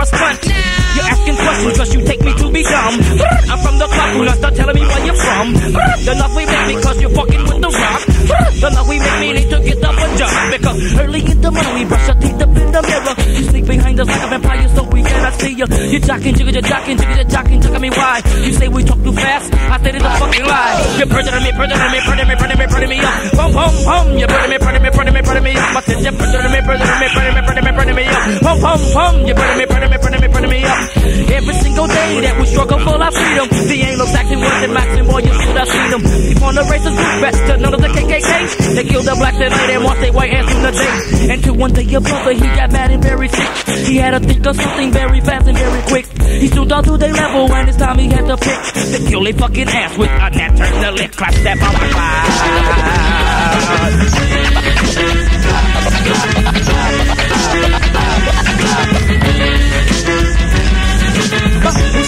You're asking questions cause you take me to be dumb. I'm from the club, who start telling me where you're from. The love we make because you're fucking with the rock. The love we make me need to get up and jump. Because early in the morning we brush our teeth up in the mirror. You sneak behind us like a vampire so we cannot see you. You're jocking, jigger, you're jocking, you're jocking, jocking me why? You say we talk too fast, I said it's a fucking lie. You're burning me, burning me, burning me, burning me, burning me up. Boom, boom, boom. You're burning me, burning me, burning me, burning me up. I said you're me, burning me, burning me, burning me, me up. Boom, boom, boom. You're burning me, burning me, burning me, burning me up. Every single day that we struggle for our freedom. The Anglo-Saxon was and Maxim, boy, you should have seen them. Keep on the races, group best to none of the KKKs. They killed the blacks and later once they white hands in the day. And to one day your brother, he got mad and very sick. He had to think of something very fast and very quick. He stood down to their level and it's time he had to pick. The kill they fucking ass with a net turn the lip, clap that on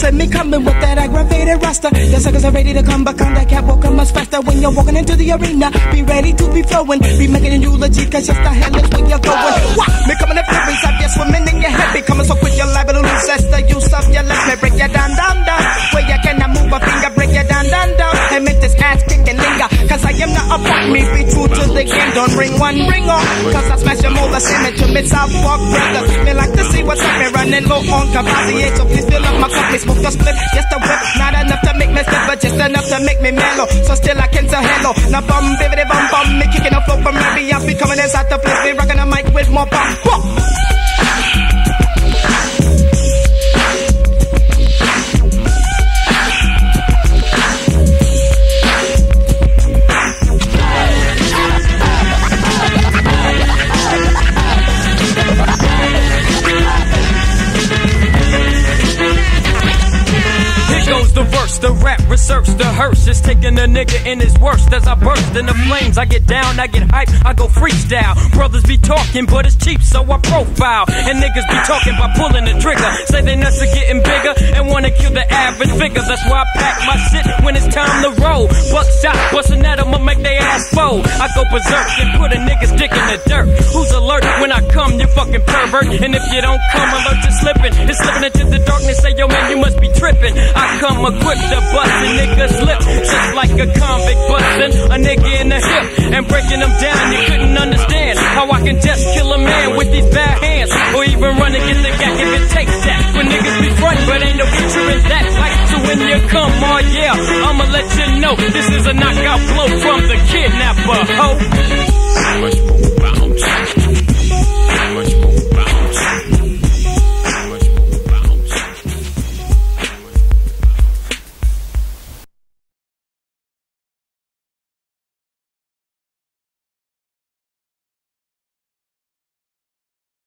said me coming with that aggravated Rasta. The suckers are ready to come back on that catwalk come much faster when you're walking into the arena. Be ready to be flowing. Be making a eulogy, cause just the hell is where you're going. What? Me coming to Paris, I'm just swimming in your head. Be coming so quick, you're liable to lose. The use of your left. Me break you down, down, down. Where you cannot move a finger, break you down, down, down. And make this ass kick and linger. Cause I am not a punk, me be true to the game. Don't ring one, ring on. Cause I smash your send it me, South Park brothers. Me like to see what's up, me running low on capacity. So please fill up my cup, me smoke the split, just a whip. Not enough to make me slip, but just enough to make me mellow. So still I can say hello. Now bum, bibbidi bum bum, me kicking a flow from maybe I'll be the rap research, the hearse. Just taking a nigga in his worst as I burst in the flames. I get down, I get hype, I go freestyle. Brothers be talking, but it's cheap, so I profile. And niggas be talking by pulling the trigger. Say they nuts are getting bigger and wanna kill the average figure. That's why I pack my shit when it's time to roll. Buckshot, bustin' at 'em, I'ma make they ass fold. I go berserk and put a nigga's dick in the dirt. Who's alert And if you don't come, alert you slipping. It's slipping into the darkness, say yo man, you must be tripping. I come equipped to bust a nigga's lip, just like a convict busting a nigga in the hip and breaking them down. You couldn't understand how I can just kill a man with these bad hands, or even run and get the gag if it takes that. When niggas be front, but ain't no future in that. Like so when you come, oh yeah, I'ma let you know this is a knockout blow from the kidnapper. Ho.